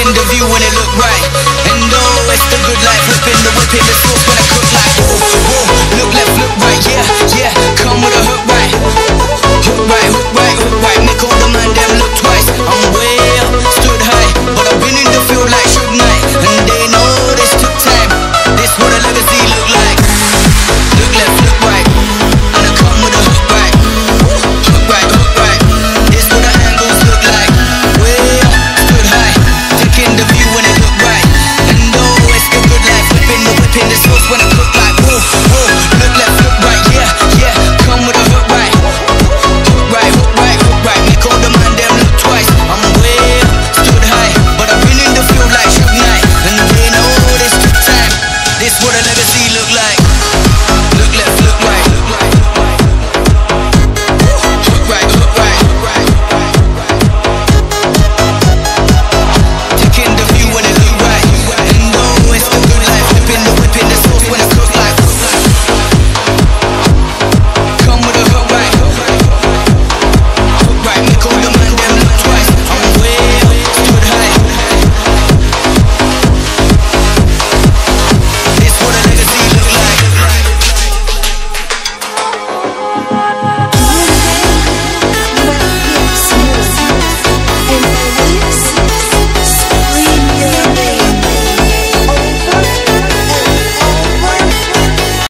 in the view when it look right. And oh, it's the good life. Whipping the whip in the sauce when I cook like.